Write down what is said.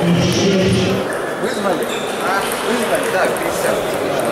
Вызвали? А? Вызвали? Да, 50.